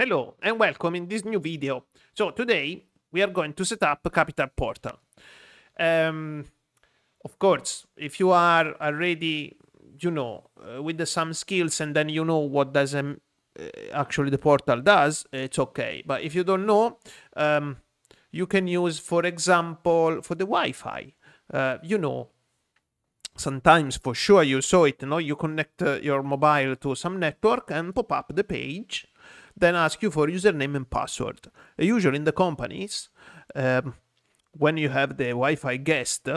Hello and welcome in this new video. So today we are going to set up a Captive Portal. Um, of course, if you are already, you know, uh, with some skills and then you know what does um, uh, actually the portal does, it's okay. But if you don't know, um, you can use, for example, for the Wi-Fi, uh, you know, sometimes for sure you saw it, you know, you connect uh, your mobile to some network and pop up the page then ask you for username and password. Usually in the companies, um, when you have the Wi-Fi guest,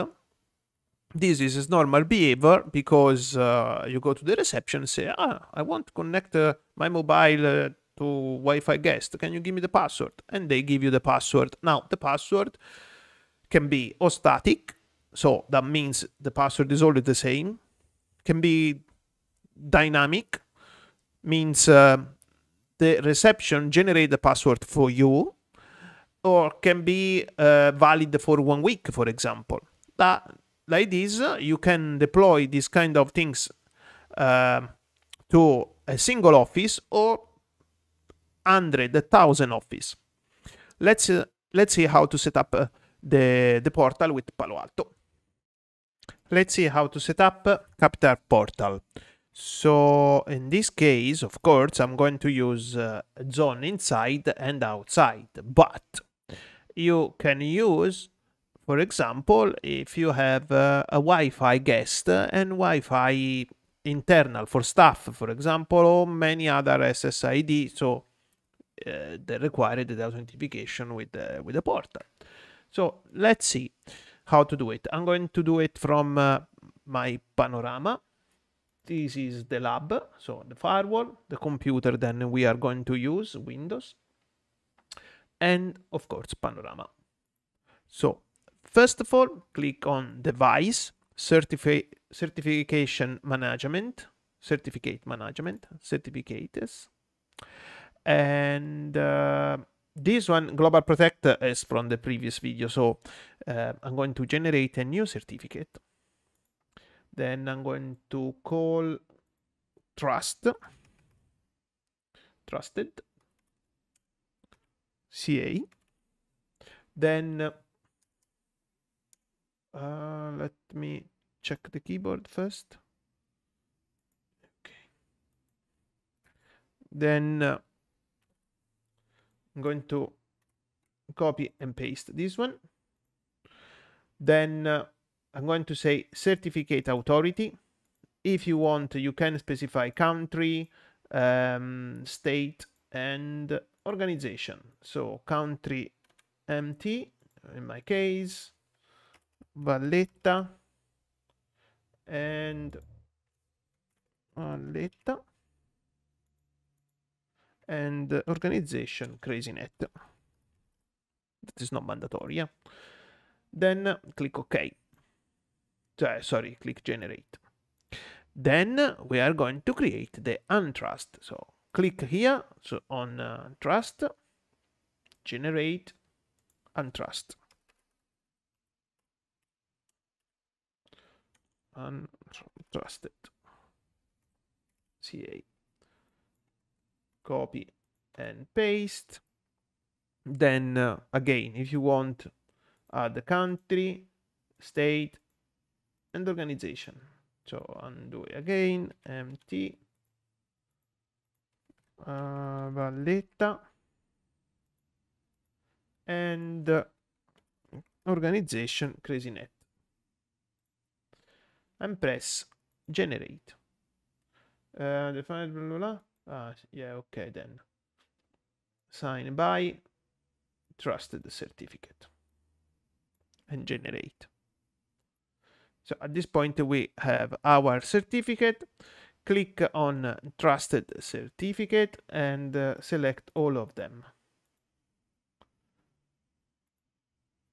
this is normal behavior because uh, you go to the reception and say, ah, I want to connect uh, my mobile uh, to Wi-Fi guest. Can you give me the password? And they give you the password. Now, the password can be or static, so that means the password is always the same. Can be dynamic, means uh, the reception generate the password for you or can be uh, valid for one week, for example. That, like this, you can deploy these kind of things uh, to a single office or hundred, a thousand office. Let's uh, let's see how to set up uh, the the portal with Palo Alto. Let's see how to set up Captive Portal. So in this case, of course, I'm going to use uh, zone inside and outside, but you can use, for example, if you have uh, a Wi-Fi guest and Wi-Fi internal for staff, for example, or many other SSID, so uh, they require the authentication with the, with the portal. So let's see how to do it. I'm going to do it from uh, my panorama this is the lab, so the firewall, the computer then we are going to use, Windows, and of course Panorama. So first of all, click on Device, Certifi Certification Management, Certificate Management, Certificates, and uh, this one, Global Protect, is from the previous video, so uh, I'm going to generate a new certificate. Then I'm going to call trust, trusted, CA. Then uh, let me check the keyboard first. Okay. Then uh, I'm going to copy and paste this one. Then uh, I'm going to say certificate authority. If you want, you can specify country, um, state, and organization. So country MT, in my case, Valletta, and Valletta, and organization CrazyNet. That is not mandatory. Yeah? Then click OK sorry, click generate. Then we are going to create the untrust. So click here so on uh, trust, generate untrust. Untrusted. CA. Copy and paste. Then uh, again, if you want the country, state, and organization. So undo it again, MT, uh, Valletta, and uh, organization CrazyNet. And press generate. Uh, define blah, blah, blah. Ah, yeah, okay then. Sign by trusted certificate and generate. So at this point we have our certificate. Click on trusted certificate and uh, select all of them.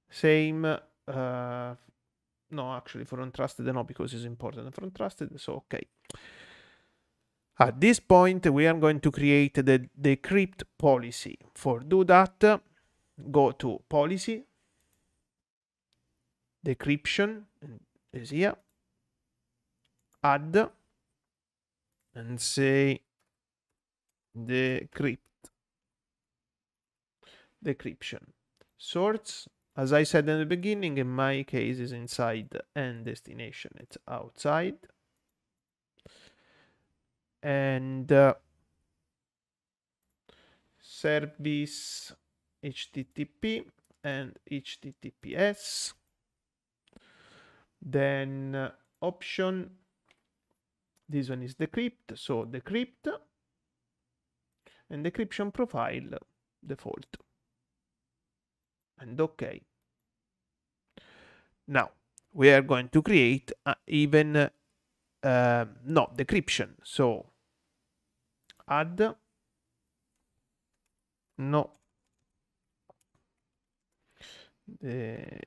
Same, uh, no, actually for untrusted, no, because it's important for untrusted, so okay. At this point, we are going to create the decrypt policy. For do that, go to policy, decryption, is here add and say decrypt decryption. Source, as I said in the beginning, in my case is inside and destination, it's outside. And uh, service HTTP and HTTPS. Then uh, option, this one is decrypt, so decrypt and decryption profile default and OK. Now we are going to create uh, even uh, no decryption. So add no the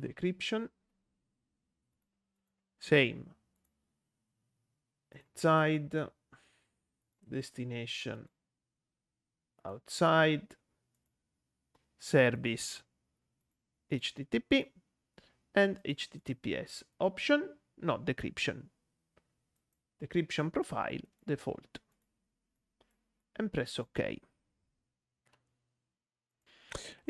decryption same inside destination outside service HTTP and HTTPS option, not decryption. Decryption profile default. And press OK.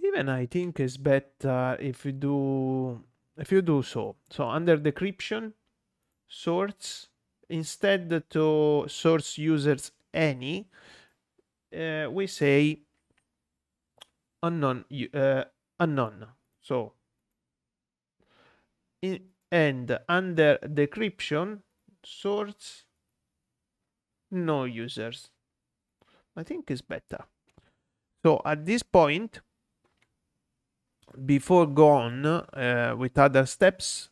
Even I think it's better if you do if you do so. So under decryption, source, instead to source users any, uh, we say unknown uh, unknown. So in, and under decryption source no users. I think is better. So at this point before go on uh, with other steps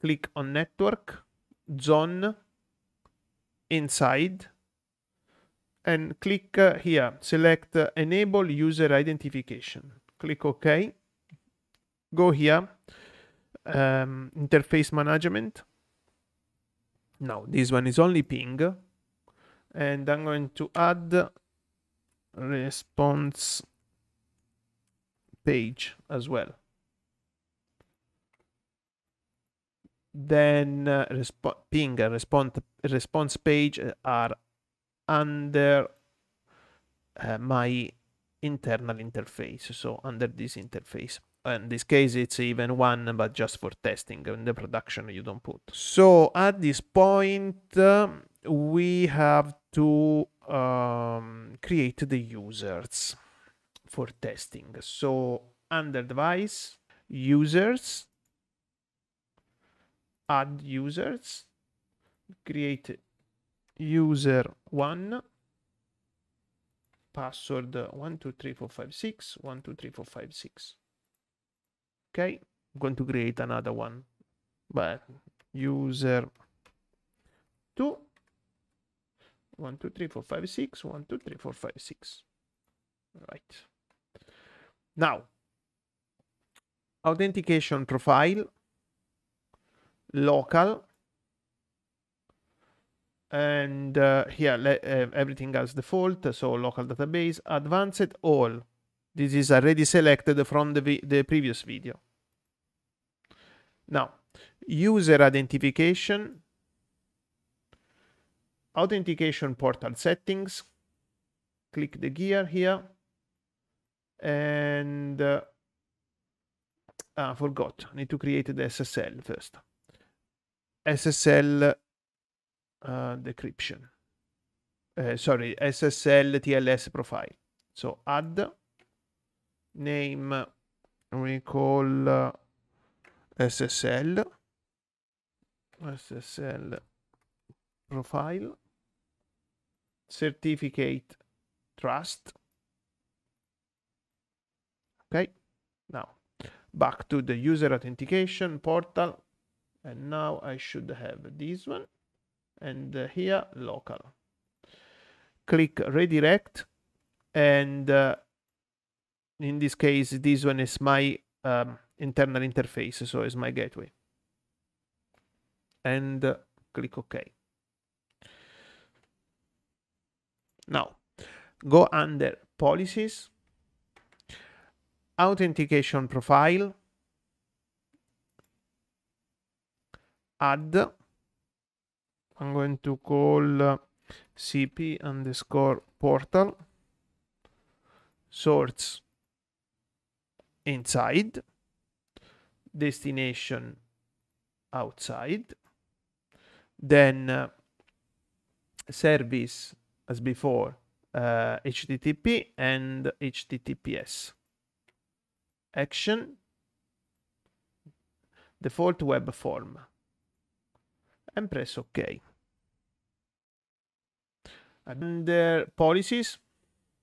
click on network zone inside and click uh, here, select uh, enable user identification. Click OK. Go here, um, interface management. Now this one is only ping. And I'm going to add response page as well. Then uh, resp ping and response, response page are under uh, my internal interface so under this interface. In this case it's even one but just for testing. In the production you don't put. So at this point we have to um, create the users for testing. So under device users add users create user 1 password 123456 123456 okay i'm going to create another one. But user 2 123456 123456 right. Now authentication profile local. And uh, here uh, everything as default so local database advanced all. This is already selected from the, the previous video. Now user identification authentication portal settings click the gear here and uh, ah, forgot I need to create the SSL first SSL uh, decryption. Uh, sorry, SSL TLS profile. So add name we call uh, SSL SSL profile certificate trust. Okay, now back to the user authentication portal, and now I should have this one. And uh, here local. Click redirect. And uh, in this case this one is my um, internal interface. So it's my gateway. And uh, click ok. Now go under policies. Authentication profile add I'm going to call uh, cp underscore portal source inside destination outside then uh, service as before uh, http and https action. Default web form and press ok. Under policies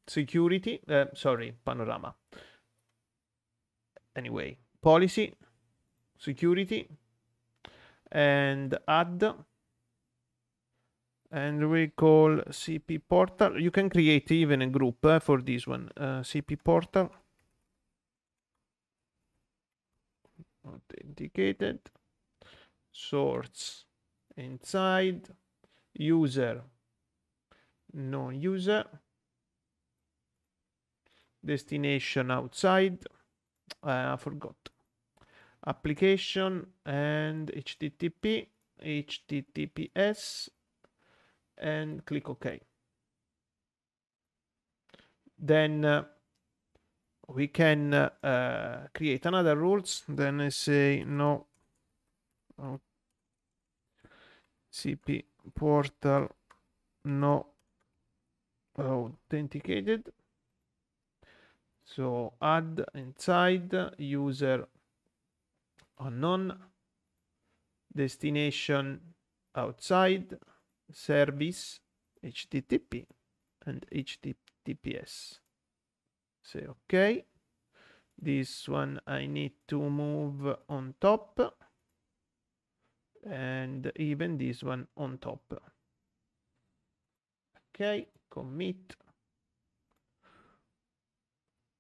security uh, sorry panorama. Anyway policy security and add and we call cp portal. You can create even a group uh, for this one. Uh, cp portal. Authenticated. Source inside user. No user. Destination outside. Uh, I forgot. Application and http https and click ok. Then uh, we can uh, create another rules. Then I say no cp portal no authenticated. So add inside user unknown. Destination outside service http and https say okay. This one i need to move on top and even this one on top. Okay commit.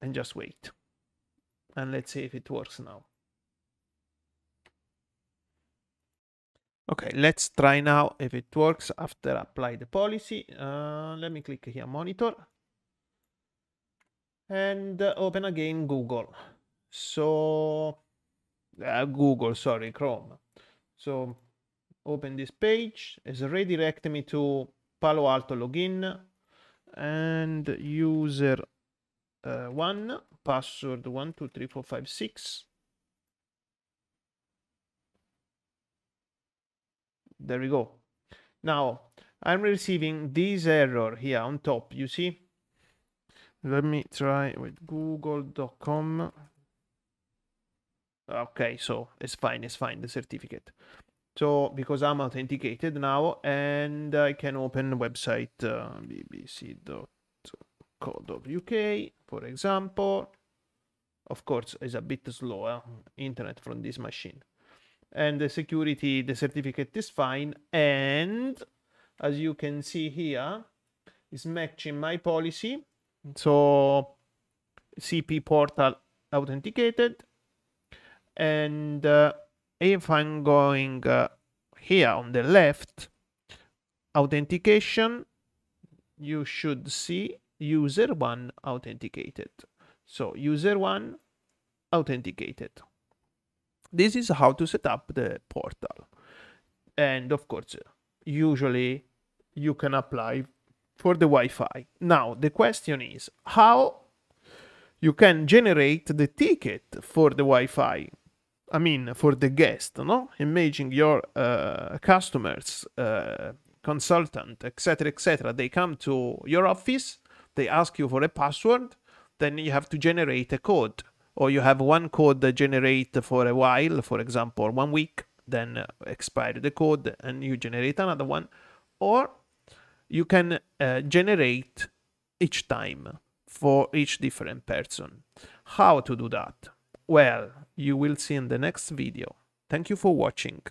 And just wait. And let's see if it works now. Okay let's try now if it works after apply the policy. Uh, let me click here monitor. And uh, open again google. So uh, google sorry chrome so open this page. It's redirect me to palo alto login and user uh, one password one two three four five six. There we go. Now i'm receiving this error here on top you see? Let me try with google.com okay so it's fine it's fine the certificate. So because i'm authenticated now and i can open website uh, bbc.co.uk for example. Of course it's a bit slower internet from this machine. And the security the certificate is fine and as you can see here, it's matching my policy. So cp portal authenticated and uh, if i'm going uh, here on the left authentication you should see user one authenticated. So user one authenticated. This is how to set up the portal. And of course usually you can apply for the wi-fi. Now the question is how you can generate the ticket for the wi-fi i mean for the guest no imagine your uh, customers uh, consultant etc etc they come to your office they ask you for a password then you have to generate a code or you have one code that generate for a while, for example, one week, then uh, expire the code and you generate another one, or you can uh, generate each time for each different person. How to do that? Well, you will see in the next video. Thank you for watching.